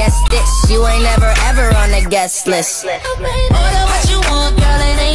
guess this. You ain't never ever on the guest list. Order what you want, girl,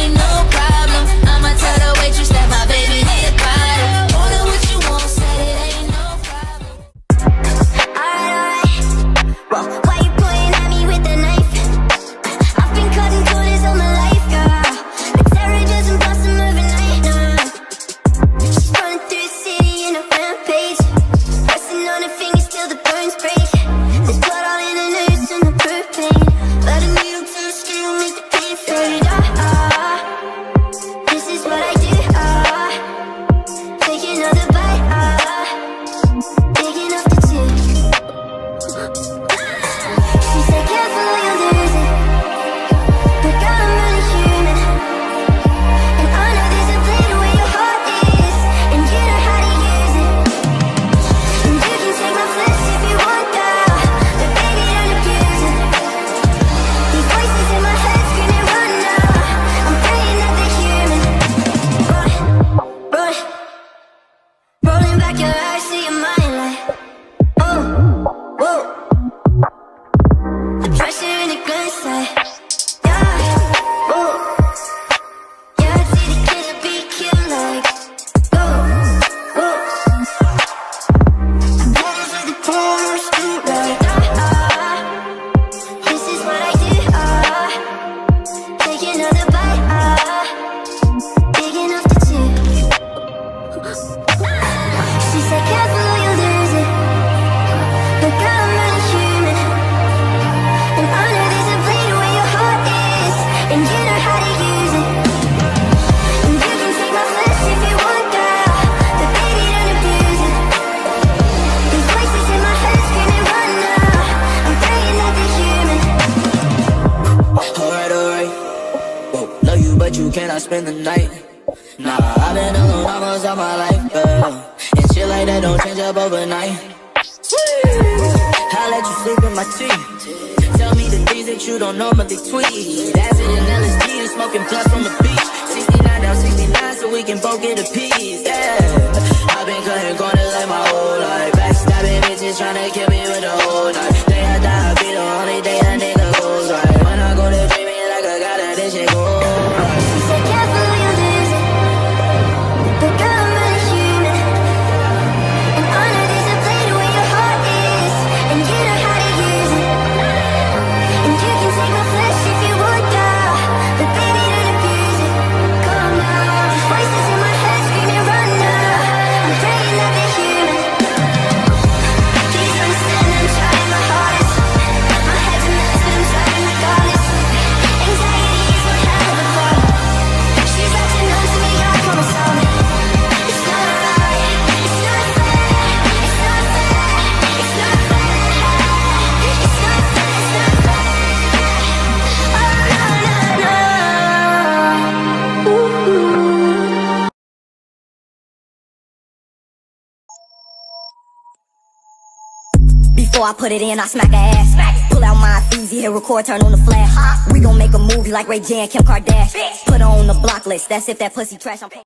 can I spend the night? Nah, I've been alone almost all my life, girl And shit like that don't change up overnight. I let you sleep in my teeth. Tell me the things that you don't normally tweet. Acid and LSD and smoking plus on the beach. 69 down 69 so we can both get a piece, yeah. I've been cutting corners like my whole life. Backstabbing bitches trying to kill me with a whole knife Before I put it in, I smack a ass. Smack. Pull out my easy, hit record, turn on the flash. Huh? We gon' make a movie like Ray J and Kim Kardashian. Bitch. Put her on the block list, that's if that pussy trash, I'm